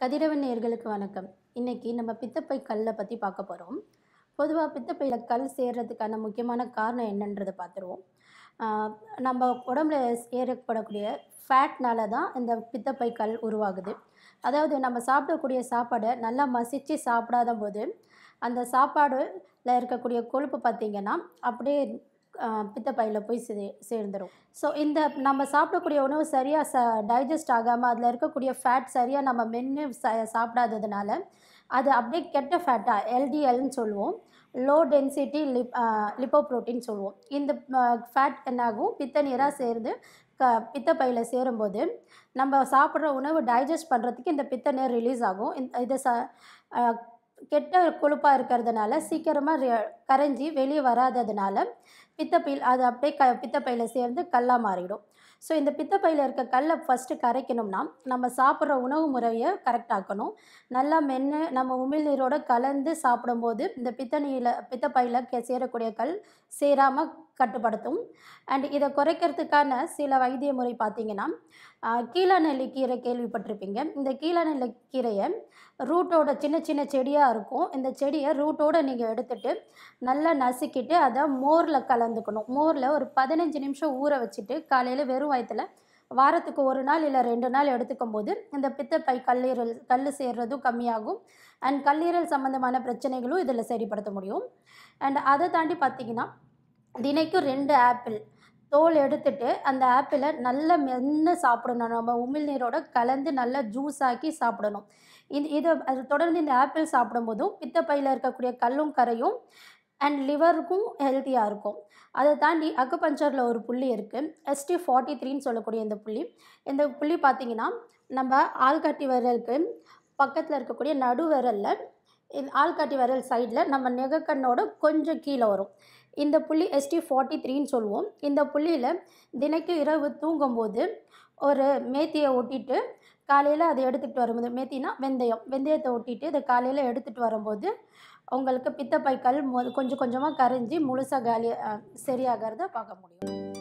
கதிரவன் நேர்களுக்கு வணக்கம். இன்னைக்கு நம்ம பித்தப்பை கல்லை பற்றி பார்க்க போகிறோம் பொதுவாக பித்தப்பையில் கல் சேர்றதுக்கான முக்கியமான காரணம் என்னன்றதை பார்த்துருவோம். நம்ம உடம்புல ஏற்படக்கூடிய ஃபேட்னால தான் இந்த பித்தப்பை கல் உருவாகுது. அதாவது நம்ம சாப்பிடக்கூடிய சாப்பாடை நல்லா மசித்து சாப்பிடாத போது அந்த சாப்பாடுல இருக்கக்கூடிய கொழுப்பு பார்த்திங்கன்னா அப்படியே பித்தப்பையில் போய் சே சேர்ந்துடும் ஸோ இந்த நம்ம சாப்பிடக்கூடிய உணவு சரியாக ச டைஜஸ்ட் ஆகாமல் அதில் இருக்கக்கூடிய ஃபேட் சரியாக நம்ம மென்று ச சாப்பிடாததுனால அது அப்படியே கெட்ட ஃபேட்டாக எல்டிஎல்னு சொல்லுவோம். லோ டென்சிட்டி லிப் லிப்போப்ரோட்டீன் சொல்லுவோம். இந்த ஃபேட் என்னாகும்? பித்த நீராக சேர்ந்து க பித்தப்பையில் சேரும்போது நம்ம சாப்பிட்ற உணவு டைஜஸ்ட் பண்ணுறதுக்கு இந்த பித்த நீர் ரிலீஸ் ஆகும். இந்த இதை ச கெட்ட கொழுப்பாக இருக்கிறதுனால சீக்கிரமாக கரைஞ்சி வெளியே வராததுனால பித்தப்பையில் அது அப்படியே க பித்தப்பையில் சேர்ந்து கல்லாக மாறிடும். ஸோ இந்த பித்தப்பையில் இருக்க கல்லை ஃபஸ்ட்டு கரைக்கணும்னா நம்ம சாப்பிட்ற உணவு முறையை கரெக்டாக்கணும் நல்லா மென்று நம்ம உமிழ்நீரோடு கலந்து சாப்பிடும்போது இந்த பித்த நீரில் பித்தப்பையில் சேரக்கூடிய கல் சேராமல் கட்டுப்படுத்தும். அண்ட் இதை குறைக்கிறதுக்கான சில வைத்திய முறை பார்த்தீங்கன்னா ஆஹ், கீரை கேள்விப்பட்டிருப்பீங்க. இந்த கீழாநெல்லி கீரையை ரூட்டோட சின்ன சின்ன செடியாக இருக்கும். இந்த செடியை ரூட்டோடு நீங்கள் எடுத்துட்டு நல்லா நசுக்கிட்டு அதை மோரில் கலந்துக்கணும். மோரில் ஒரு பதினஞ்சு நிமிஷம் ஊற வச்சுட்டு காலையில் வெறும் வயத்தில் வாரத்துக்கு ஒரு நாள் இல்லை ரெண்டு நாள் எடுத்துக்கும் போது இந்த பித்தப்பை கல்லீரல் கல் சேர்றதும் கம்மியாகும். அண்ட் கல்லீரல் சம்மந்தமான பிரச்சனைகளும் இதில் சரிப்படுத்த முடியும். அண்ட் அதை தாண்டி பார்த்தீங்கன்னா தினைக்கும் ரெண்டு ஆப்பிள். தோல் எடுத்துட்டு அந்த ஆப்பிளை நல்லா மென்று சாப்பிடணும். நம்ம உமிழ்நீரோட கலந்து நல்லா ஜூஸ் ஆக்கி சாப்பிடணும். இது இதை அது தொடர்ந்து இந்த ஆப்பிள் சாப்பிடும்போதும் பித்தப்பையில் இருக்கக்கூடிய கல்லும் கரையும் அண்ட் லிவருக்கும் ஹெல்த்தியாக இருக்கும். அதை தாண்டி அக்குபஞ்சரில் ஒரு புள்ளி இருக்குது எஸ்டி ஃபார்ட்டி த்ரீன்னு சொல்லக்கூடிய இந்த புள்ளி. இந்த புள்ளி பார்த்திங்கன்னா நம்ம ஆள்காட்டி விரலுக்கு பக்கத்தில் இருக்கக்கூடிய நடு விரலில் இந்த ஆள்காட்டி விரல் சைடில் நம்ம நெகக்கண்ணோட கொஞ்சம் கீழே வரும். இந்த புள்ளி எஸ்டி ஃபார்ட்டி த்ரீன்னு சொல்லுவோம். இந்த புள்ளியில் தினைக்கும் இரவு தூங்கும்போது ஒரு மேத்தியை ஒட்டிட்டு காலையில் அதை எடுத்துகிட்டு வரும்போது மேத்தினா வெந்தயம். வெந்தயத்தை ஒட்டிட்டு இதை காலையில் எடுத்துகிட்டு வரும்போது உங்களுக்கு பித்தப்பை கல் மொ கொஞ்சம் கொஞ்சமாக கரைஞ்சி முழுசாக காலி சரியாகிறத பார்க்க முடியும்.